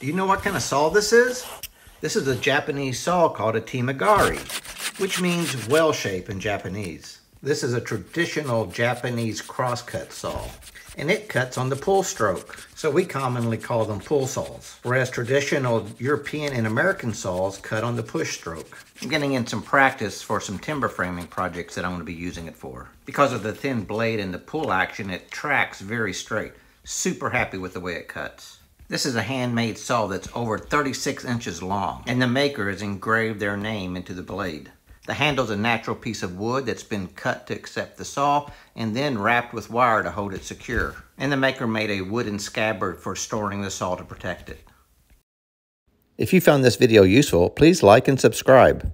Do you know what kind of saw this is? This is a Japanese saw called a temagari, which means well shape in Japanese. This is a traditional Japanese crosscut saw, and it cuts on the pull stroke, so we commonly call them pull saws, whereas traditional European and American saws cut on the push stroke. I'm getting in some practice for some timber framing projects that I'm going to be using it for. Because of the thin blade and the pull action, it tracks very straight. Super happy with the way it cuts. This is a handmade saw that's over 36 inches long, and the maker has engraved their name into the blade. The handle's a natural piece of wood that's been cut to accept the saw and then wrapped with wire to hold it secure. And the maker made a wooden scabbard for storing the saw to protect it. If you found this video useful, please like and subscribe.